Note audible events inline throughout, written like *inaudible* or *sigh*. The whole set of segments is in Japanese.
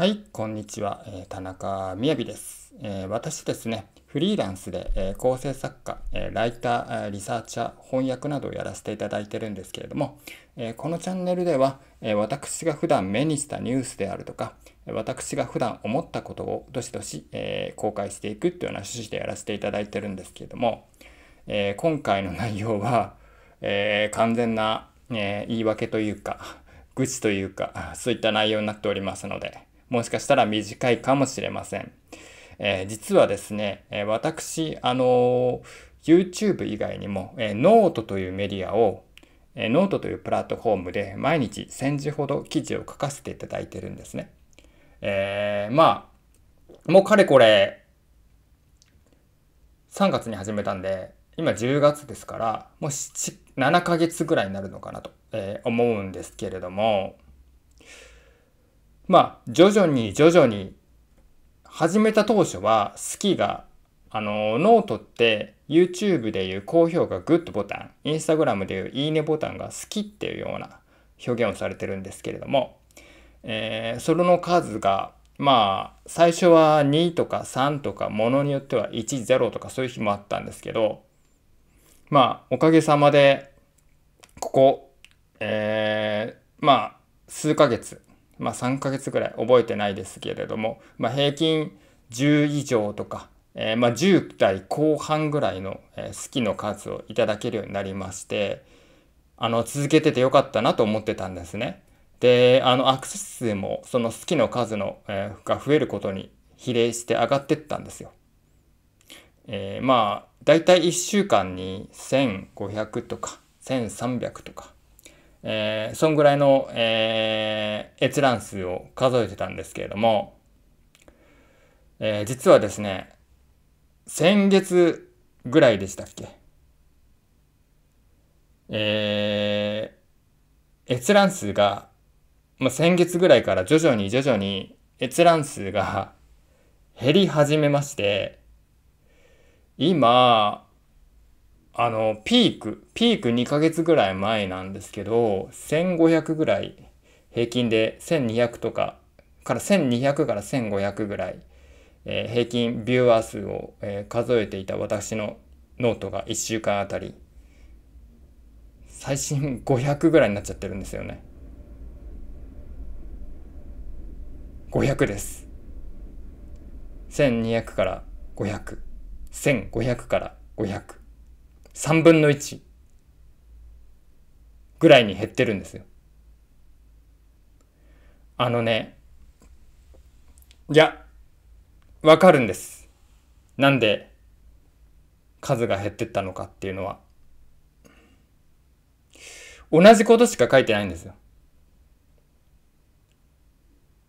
はい、こんにちは。えー田中みやびです。えー私ですね、フリーランスで、えー構成作家、えライター、ーリサーチャー、翻訳などをやらせていただいてるんですけれども、えこのチャンネルでは、え私が普段目にしたニュースであるとか、私が普段思ったことをどしどし、え公開していくというような趣旨でやらせていただいてるんですけれども、え今回の内容は、え完全な、え言い訳というか、愚痴というか、そういった内容になっておりますので、もしかしたら短いかもしれません。えー実はですね、え私、あのー YouTube 以外にも、えー、ノートというメディアを、えーノートというプラットフォームで毎日1000字ほど記事を書かせていただいてるんですね。えーまあ、もうかれこれ、3月に始めたんで、今10月ですから、もう7、7ヶ月ぐらいになるのかなと、えー思うんですけれども、まあ、徐々に徐々に、始めた当初は好きが、あの、ノートって YouTube でいう高評価グッドボタン、Instagram でいういいねボタンが好きっていうような表現をされてるんですけれども、えーそれの数が、まあ、最初は2とか3とか、ものによっては1、0とかそういう日もあったんですけど、まあ、おかげさまで、ここ、えーまあ、数ヶ月、まあ3ヶ月ぐらい覚えてないですけれども、まあ平均10以上とか、えーまあ10代後半ぐらいの、好きの数をいただけるようになりまして、あの、続けててよかったなと思ってたんですね。で、あの、アクセス数もその好きの数の、えーが増えることに比例して上がってったんですよ。えーまあ、だいたい1週間に1500とか1300とか、えーそんぐらいの、えー閲覧数を数えてたんですけれども、えー実はですね、先月ぐらいでしたっけ？えー閲覧数が、まあ、先月ぐらいから徐々に徐々に閲覧数が減り始めまして、今、あの、ピーク、ピーク2ヶ月ぐらい前なんですけど、1500ぐらい、平均で1200とか、から1200から1500ぐらい、えー平均ビューアー数を、えー数えていた私のノートが1週間あたり、最新500ぐらいになっちゃってるんですよね。500です。1200から500。1500から500。3分の1ぐらいに減ってるんですよ。あのね、いや、わかるんです。なんで数が減ってったのかっていうのは。同じことしか書いてないんですよ。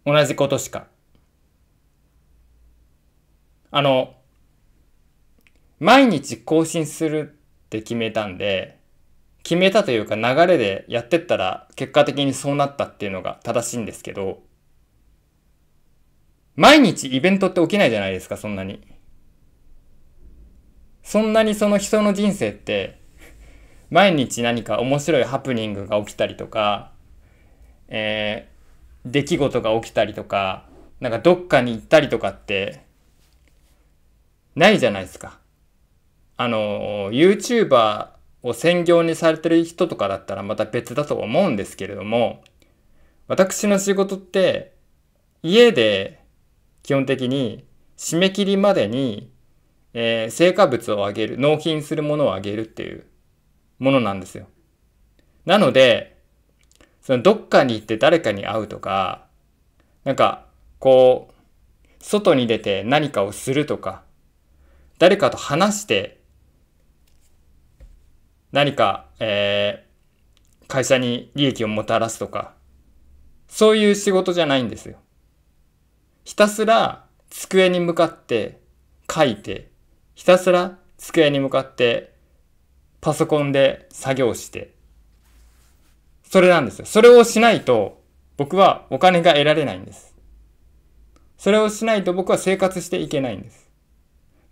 同じことしか。あの、毎日更新するって決めたんで、決めたというか流れでやってったら結果的にそうなったっていうのが正しいんですけど、毎日イベントって起きないじゃないですか、そんなに。そんなにその人の人生って、毎日何か面白いハプニングが起きたりとか、えー、出来事が起きたりとか、なんかどっかに行ったりとかって、ないじゃないですか。あの、YouTuber を専業にされてる人とかだったらまた別だと思うんですけれども、私の仕事って、家で基本的に締め切りまでに、えー成果物をあげる、納品するものをあげるっていうものなんですよ。なので、そのどっかに行って誰かに会うとか、なんか、こう、外に出て何かをするとか、誰かと話して、何か、えー会社に利益をもたらすとか、そういう仕事じゃないんですよ。ひたすら机に向かって書いて、ひたすら机に向かってパソコンで作業して、それなんですよ。それをしないと僕はお金が得られないんです。それをしないと僕は生活していけないんです。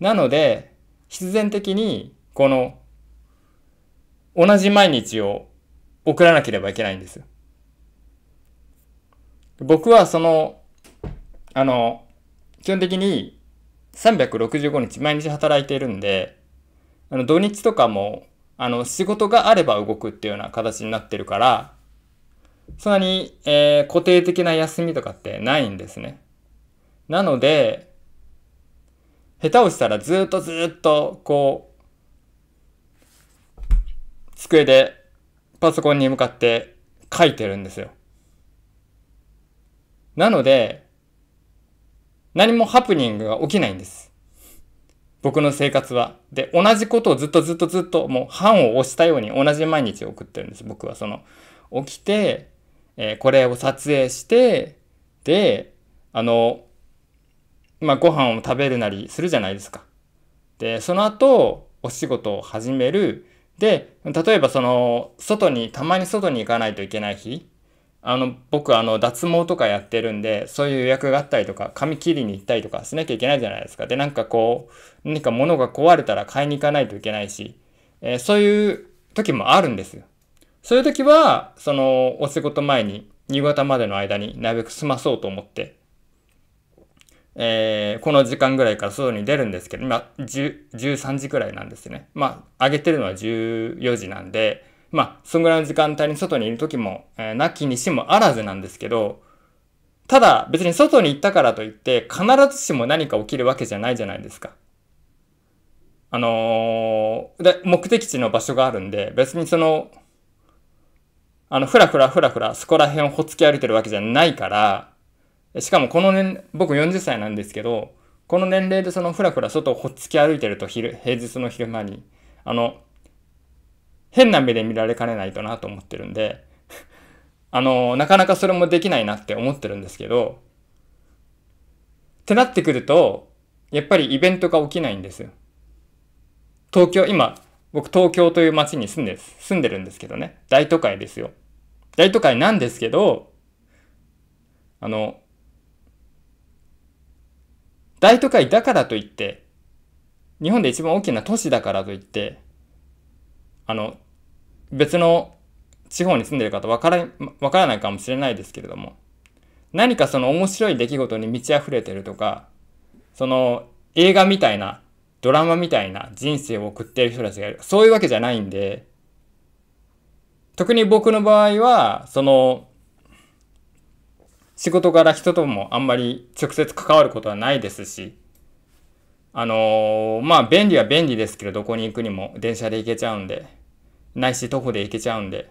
なので、必然的にこの同じ毎日を送らなければいけないんですよ。僕はそのあの、基本的に365日毎日働いているんで、あの土日とかも、あの、仕事があれば動くっていうような形になってるから、そんなに、えー、固定的な休みとかってないんですね。なので、下手をしたらずっとずっと、こう、机でパソコンに向かって書いてるんですよ。なので、何もハプニングが起きないんです。僕の生活は。で、同じことをずっとずっとずっと、もう半を押したように同じ毎日を送ってるんです。僕はその、起きて、えー、これを撮影して、で、あの、まあ、ご飯を食べるなりするじゃないですか。で、その後、お仕事を始める。で、例えばその、外に、たまに外に行かないといけない日。あの、僕あの、脱毛とかやってるんで、そういう予約があったりとか、髪切りに行ったりとかしなきゃいけないじゃないですか。で、なんかこう、何か物が壊れたら買いに行かないといけないし、えー、そういう時もあるんですよ。そういう時は、その、お仕事前に、夕方までの間になるべく済まそうと思って、えー、この時間ぐらいから外に出るんですけど、今、13時くらいなんですね。まあ、上げてるのは14時なんで、まあ、そんぐらいの時間帯に外にいる時も、えー、なきにしもあらずなんですけど、ただ、別に外に行ったからといって、必ずしも何か起きるわけじゃないじゃないですか。あのー、で、目的地の場所があるんで、別にその、あの、ふらふらふらふら、そこら辺をほっつき歩いてるわけじゃないから、しかもこの年、僕40歳なんですけど、この年齢でそのふらふら外をほっつき歩いてると昼、平日の昼間に、あの、変な目で見られかねないとなと思ってるんで、*laughs* あの、なかなかそれもできないなって思ってるんですけど、ってなってくると、やっぱりイベントが起きないんですよ。東京、今、僕東京という街に住んで、住んでるんですけどね。大都会ですよ。大都会なんですけど、あの、大都会だからといって、日本で一番大きな都市だからといって、あの、別の地方に住んでる方わから、わからないかもしれないですけれども、何かその面白い出来事に満ち溢れてるとか、その映画みたいな、ドラマみたいな人生を送っている人たちがいる。そういうわけじゃないんで、特に僕の場合は、その、仕事柄人ともあんまり直接関わることはないですし、あのー、まあ便利は便利ですけど、どこに行くにも電車で行けちゃうんで、ないし徒歩で行けちゃうんで、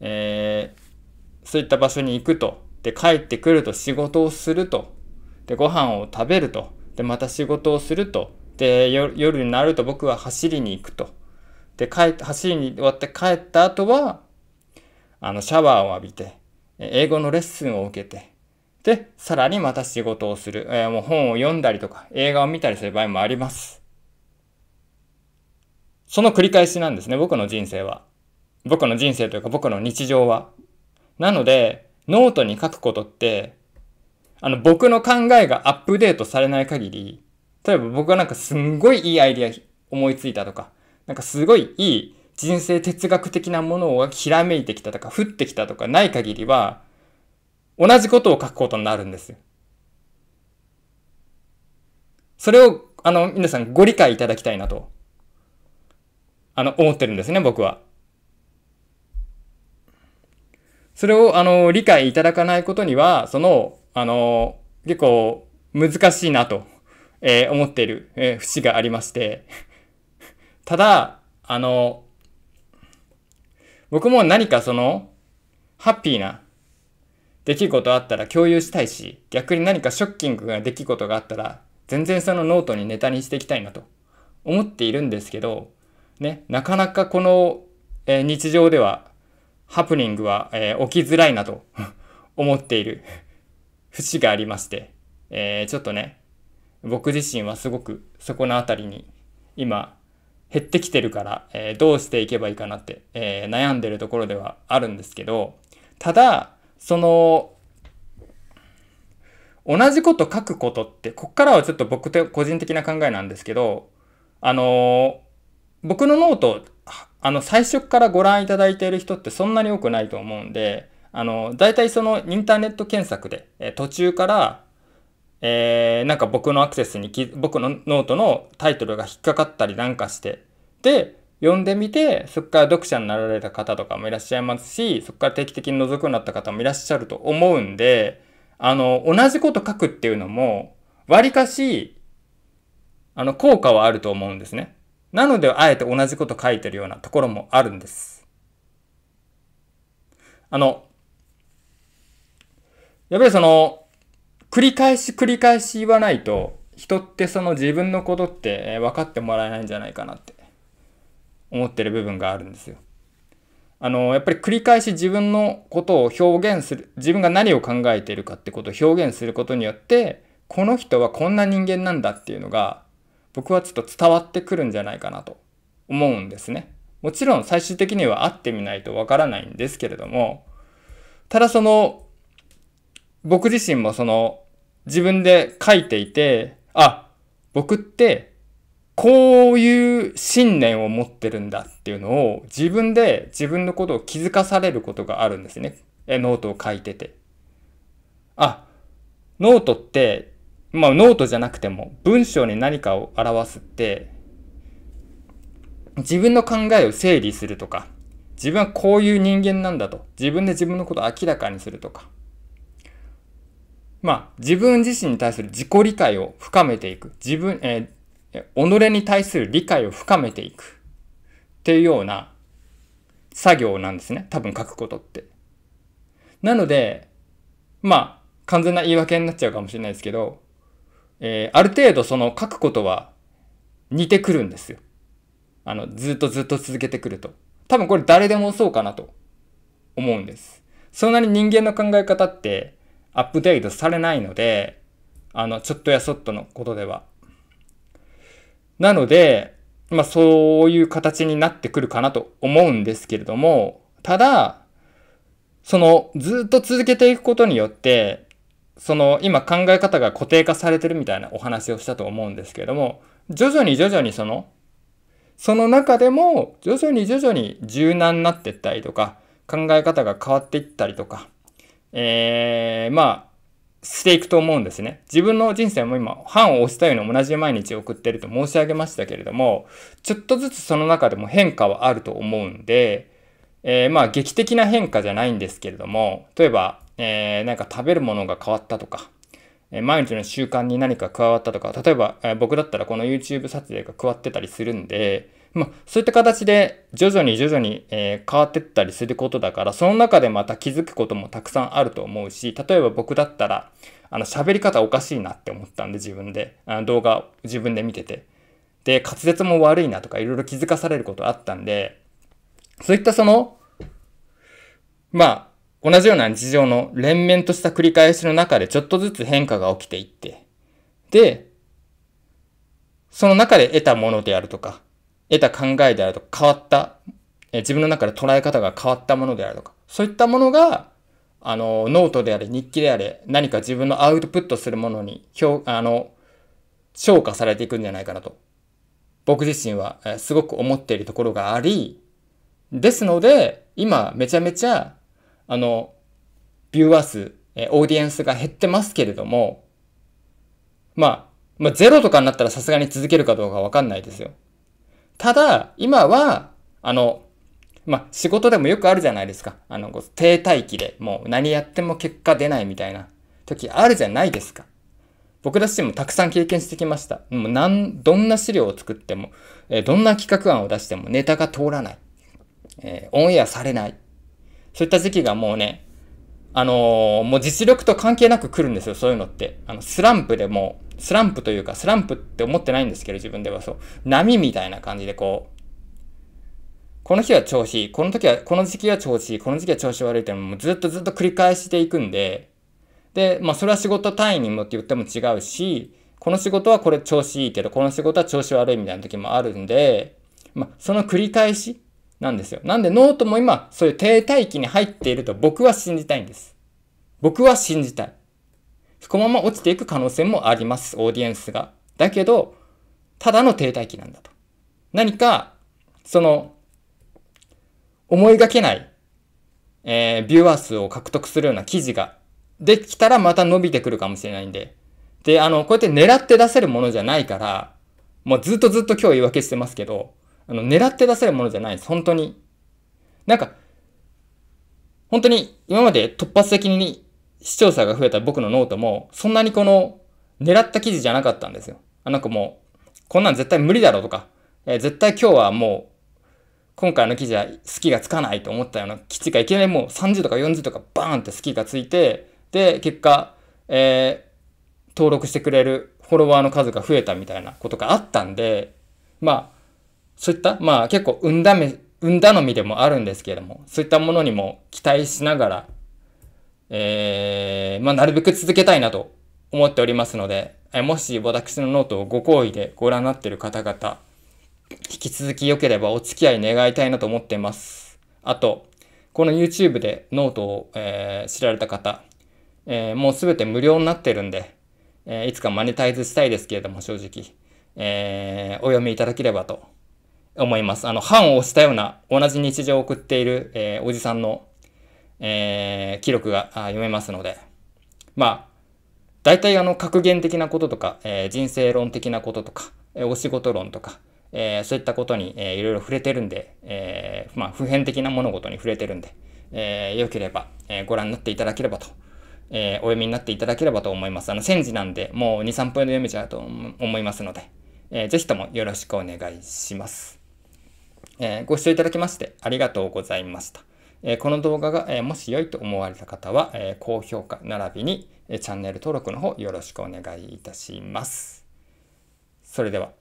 えー、そういった場所に行くと、で、帰ってくると仕事をすると、で、ご飯を食べると、で、また仕事をすると、で、夜になると僕は走りに行くと。で、帰、走りに終わって帰った後は、あの、シャワーを浴びて、英語のレッスンを受けて、で、さらにまた仕事をする。えー、もう本を読んだりとか、映画を見たりする場合もあります。その繰り返しなんですね、僕の人生は。僕の人生というか僕の日常は。なので、ノートに書くことって、あの、僕の考えがアップデートされない限り、例えば僕がなんかすんごいいいアイディア思いついたとか、なんかすごいいい人生哲学的なものをひらめいてきたとか、降ってきたとかない限りは、同じことを書くことになるんですよ。それを、あの、皆さんご理解いただきたいなと、あの、思ってるんですね、僕は。それを、あの、理解いただかないことには、その、あの、結構難しいなと、えー、思っている、えー、節がありまして。ただ、あの、僕も何かその、ハッピーな、出来事あったら共有したいし、逆に何かショッキングな出来事があったら、全然そのノートにネタにしていきたいなと。思っているんですけど、ね、なかなかこの、日常ではハプニングは、起きづらいなと *laughs* 思っている *laughs* 節がありまして、え、ちょっとね、僕自身はすごくそこのあたりに今減ってきてるから、え、どうしていけばいいかなって、え、悩んでるところではあるんですけど、ただ、その、同じこと書くことって、こっからはちょっと僕と個人的な考えなんですけど、あの、僕のノート、あの、最初からご覧いただいている人ってそんなに多くないと思うんで、あの、大体そのインターネット検索で、え途中から、えー、なんか僕のアクセスに、僕のノートのタイトルが引っかかったりなんかして、で、読んでみて、そこから読者になられた方とかもいらっしゃいますし、そこから定期的に覗くなった方もいらっしゃると思うんで、あの、同じこと書くっていうのも、割かし、あの、効果はあると思うんですね。なので、あえて同じこと書いてるようなところもあるんです。あの、やっぱりその、繰り返し繰り返し言わないと、人ってその自分のことって分かってもらえないんじゃないかなって思ってる部分があるんですよ。あの、やっぱり繰り返し自分のことを表現する、自分が何を考えているかってことを表現することによって、この人はこんな人間なんだっていうのが、僕はちょっと伝わってくるんじゃないかなと思うんですね。もちろん最終的には会ってみないとわからないんですけれども、ただその、僕自身もその、自分で書いていて、あ、僕ってこういう信念を持ってるんだっていうのを自分で自分のことを気づかされることがあるんですね。えノートを書いてて。あ、ノートって、まあノートじゃなくても文章に何かを表すって、自分の考えを整理するとか、自分はこういう人間なんだと、自分で自分のことを明らかにするとか、まあ自分自身に対する自己理解を深めていく。自分、えー己に対する理解を深めていくっていうような作業なんですね。多分書くことって。なので、まあ、完全な言い訳になっちゃうかもしれないですけど、えー、ある程度その書くことは似てくるんですよ。あの、ずっとずっと続けてくると。多分これ誰でもそうかなと思うんです。そんなに人間の考え方ってアップデートされないので、あの、ちょっとやそっとのことでは。なので、まあそういう形になってくるかなと思うんですけれども、ただ、そのずっと続けていくことによって、その今考え方が固定化されてるみたいなお話をしたと思うんですけれども、徐々に徐々にその、その中でも徐々に徐々に柔軟になっていったりとか、考え方が変わっていったりとか、えー、まあ、していくと思うんですね。自分の人生も今、半を押したように同じ毎日を送ってると申し上げましたけれども、ちょっとずつその中でも変化はあると思うんで、えー、まあ劇的な変化じゃないんですけれども、例えば、えー、なんか食べるものが変わったとか、え毎日の習慣に何か加わったとか、例えば、え僕だったらこの YouTube 撮影が加わってたりするんで、まあ、そういった形で徐々に徐々に、えー、変わってったりすることだから、その中でまた気づくこともたくさんあると思うし、例えば僕だったら、あの、喋り方おかしいなって思ったんで、自分で。あの動画自分で見てて。で、滑舌も悪いなとかいろいろ気づかされることあったんで、そういったその、まあ、同じような日常の連綿とした繰り返しの中でちょっとずつ変化が起きていって、で、その中で得たものであるとか、得た考えであるとか、変わった、え自分の中で捉え方が変わったものであるとか、そういったものが、あの、ノートであれ、日記であれ、何か自分のアウトプットするものに、表、あの、消化されていくんじゃないかなと。僕自身は、えすごく思っているところがあり、ですので、今、めちゃめちゃ、あの、ビューアー数、えオーディエンスが減ってますけれども、まあ、まあ、ゼロとかになったらさすがに続けるかどうかわかんないですよ。ただ、今は、あの、まあ、仕事でもよくあるじゃないですか。あの、停滞期でもう何やっても結果出ないみたいな時あるじゃないですか。僕自身もたくさん経験してきました。もうなん、どんな資料を作っても、え、どんな企画案を出してもネタが通らない。えー、オンエアされない。そういった時期がもうね、あのー、もう実力と関係なく来るんですよ、そういうのって。あの、スランプでもうスランプというか、スランプって思ってないんですけど、自分ではそう。波みたいな感じでこう、この日は調子いい、この時は、この時期は調子いい、この時期は調子悪いっていうのもずっとずっと繰り返していくんで、で、まあそれは仕事単位にもって言っても違うし、この仕事はこれ調子いいけど、この仕事は調子悪いみたいな時もあるんで、まあその繰り返しなんですよ。なんでノートも今、そういう停滞期に入っていると僕は信じたいんです。僕は信じたい。このまま落ちていく可能性もあります、オーディエンスが。だけど、ただの停滞期なんだと。何か、その、思いがけない、えー、ビューアー数を獲得するような記事ができたらまた伸びてくるかもしれないんで、で、あの、こうやって狙って出せるものじゃないから、もうずっとずっと今日言い訳してますけど、あの、狙って出せるものじゃないです。本当に。なんか、本当に今まで突発的に視聴者が増えた僕のノートも、そんなにこの、狙った記事じゃなかったんですよ。あ、なんかもう、こんなん絶対無理だろうとか、えー、絶対今日はもう、今回の記事は好好きがつかないと思ったような記事がいきなりもう30とか40とかバーンって好きがついて、で、結果、えー、登録してくれるフォロワーの数が増えたみたいなことがあったんで、まあ、そういった、まあ結構運め、運頼みでもあるんですけれども、そういったものにも期待しながら、えー、まあなるべく続けたいなと思っておりますので、えもし私のノートをご好意でご覧になっている方々、引き続き良ければお付き合い願いたいなと思っています。あと、この YouTube でノートを、えー、知られた方、えー、もうすべて無料になってるんで、えー、いつかマネタイズしたいですけれども、正直、え、お読みいただければと思います。あの、版を押したような同じ日常を送っている、え、おじさんの、えー、記録が読めますので、まあ、大体あの、格言的なこととか、えー、人生論的なこととか、えー、お仕事論とか、えー、そういったことに、えー、いろいろ触れてるんで、えー、まあ、普遍的な物事に触れてるんで、えー、よければ、えー、ご覧になっていただければとえー、お読みになっていただければと思います。あの、戦時なんで、もう2、3分で読めちゃうと思いますので、えー、ぜひともよろしくお願いします。えー、ご視聴いただきましてありがとうございました。え、この動画が、え、もし良いと思われた方は、え高評価並びに、えチャンネル登録の方よろしくお願いいたします。それでは。